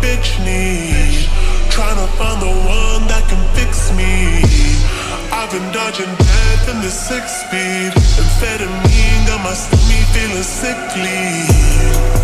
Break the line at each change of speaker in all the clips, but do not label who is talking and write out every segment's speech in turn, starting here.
bitch me, Trying to find the one that can fix me. I've been dodging death in the six-speed Amphetamine got my stomach feeling sickly.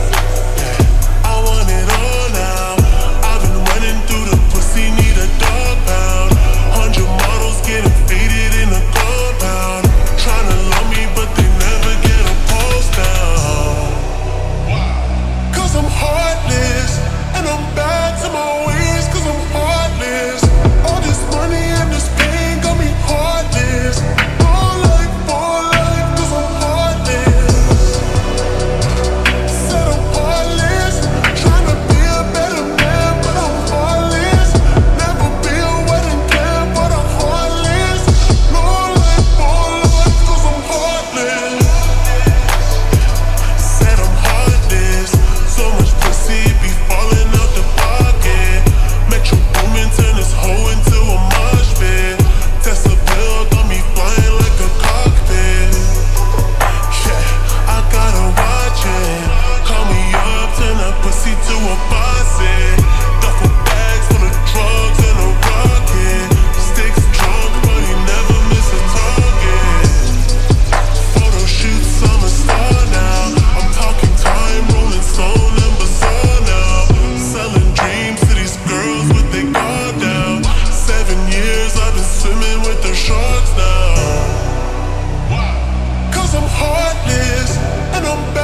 heartless and I'm bad.